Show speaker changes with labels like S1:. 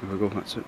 S1: There we go, that's it.